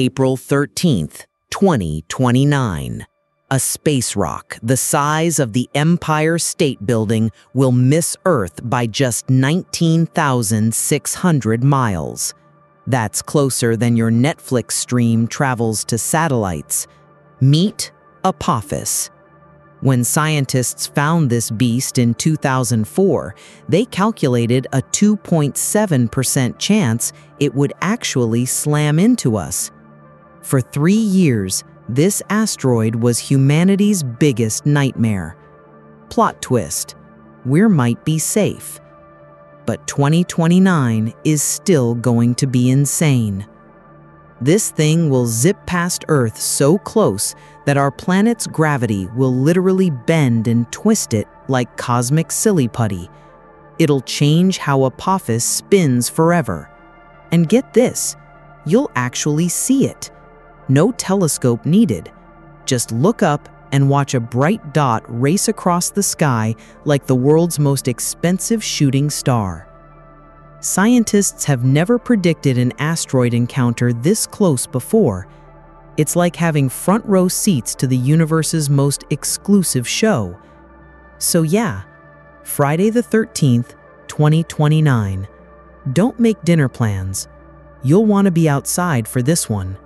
April 13th, 2029. A space rock the size of the Empire State Building will miss Earth by just 19,600 miles. That's closer than your Netflix stream travels to satellites. Meet Apophis. When scientists found this beast in 2004, they calculated a 2.7% chance it would actually slam into us. For three years, this asteroid was humanity's biggest nightmare. Plot twist we might be safe. But 2029 is still going to be insane. This thing will zip past Earth so close that our planet's gravity will literally bend and twist it like cosmic silly putty. It'll change how Apophis spins forever. And get this, you'll actually see it. No telescope needed. Just look up and watch a bright dot race across the sky like the world's most expensive shooting star. Scientists have never predicted an asteroid encounter this close before. It's like having front row seats to the universe's most exclusive show. So yeah, Friday the 13th, 2029. Don't make dinner plans. You'll want to be outside for this one.